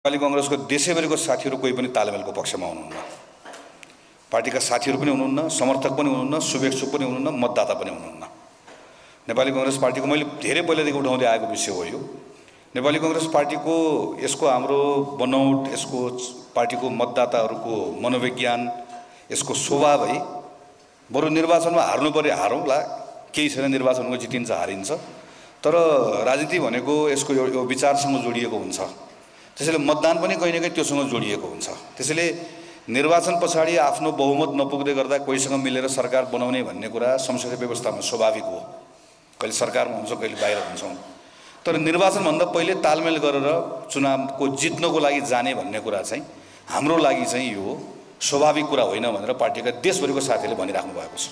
नेपाली कङ्ग्रेसको देशैभरिको साथीहरू कोही पनि तालमेलको पक्षमा हुनुहुन्न। पार्टीका साथीहरू पनि हुनुहुन्न समर्थक पनि हुनुहुन्न शुभेच्छुक पनि हुनुहुन्न मतदाता पनि हुनुहुन्न। नेपाली कङ्ग्रेस पार्टीको मैले धेरै पहिलादेखि उठाउँदै आएको विषय हो यो। नेपाली कङ्ग्रेस पार्टीको यसको हाम्रो बनौट यसको पार्टीको मतदाताहरूको मनोविज्ञान यसको स्वभावै बरु निर्वाचनमा हार्नु पऱ्यो हारौँला। केही छैन निर्वाचनको जितिन्छ हारिन्छ। तर राजनीति भनेको यसको यो विचारसँग जोडिएको हुन्छ। त्यसैले मतदान पनि कहीँ न कहीँ त्योसँग जोडिएको हुन्छ। त्यसैले निर्वाचन पछाडि आफ्नो बहुमत नपुग्दै गर्दा कोहीसँग मिलेर सरकार बनाउने भन्ने कुरा संसदीय व्यवस्थामा स्वाभाविक हो। कहिले सरकारमा हुन्छौँ कहिले बाहिर हुन्छौँ। तर निर्वाचनभन्दा पहिले तालमेल गरेर चुनावको जित्नको लागि जाने भन्ने कुरा चाहिँ हाम्रो लागि चाहिँ यो स्वाभाविक कुरा होइन भनेर पार्टीका देशभरिको साथीहरूले भनिराख्नु भएको छ।